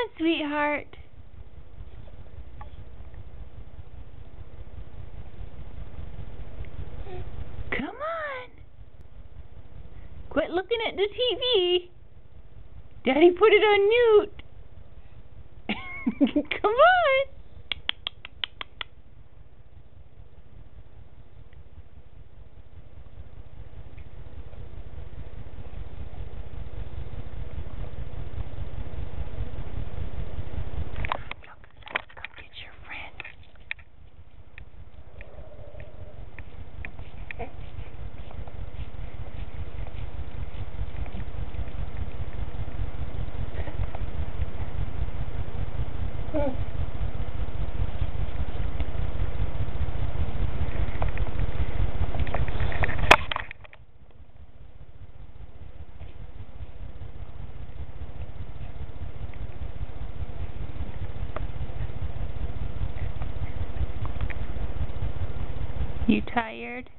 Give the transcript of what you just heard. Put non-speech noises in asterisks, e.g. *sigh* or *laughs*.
on, sweetheart. Come on. Quit looking at the TV. Daddy put it on mute. *laughs* Come on. You tired?